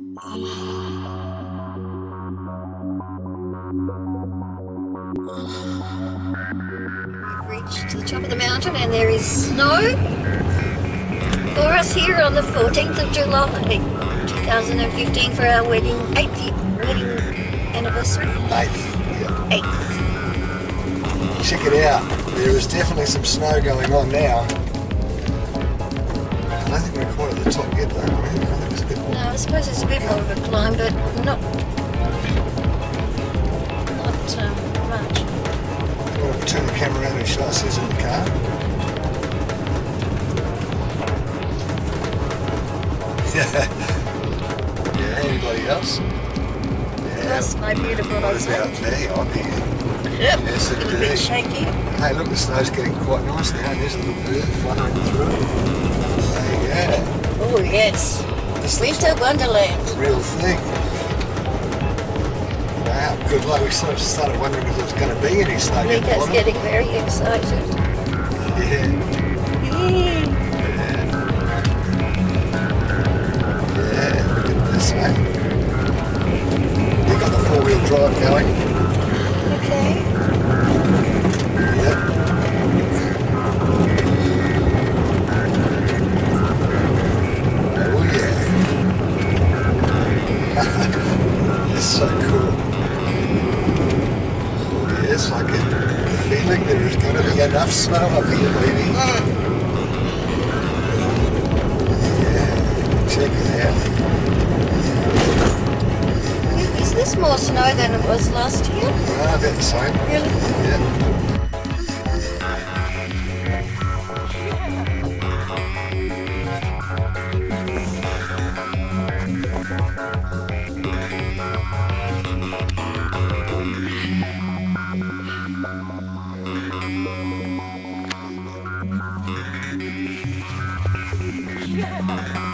We've reached the top of the mountain and there is snow for us here on the 14th of July 2015 for our wedding, 8th wedding anniversary. Eighth. Yeah. 8th. Check it out. There is definitely some snow going on now. I don't think we're at the top yet though. I think it's a bit more. No, I suppose it's a bit more of a climb, but not, not um, much. I'm going to turn the camera around and show us who's in the car. Yeah. Yeah, anybody else? Yeah. That's my beautiful What about husband. me on here? Yep. Yes, it a bit shaky. Hey, look, the snow's getting quite nice now. There's a little bird fluttering through. There you go. Oh yes. the Winter Wonderland. Real thing. Wow, good luck. We sort of started wondering if there was going to be any snow. Meiko's getting very excited. Yeah. Yeah, look at this way. We've got the four-wheel drive going. That's so cool. Oh yes, I get the feeling there is going to be enough snow up here, baby. Yeah, check it out. Is this more snow than it was last year? Ah, about the same. Really? Yeah. Yeah.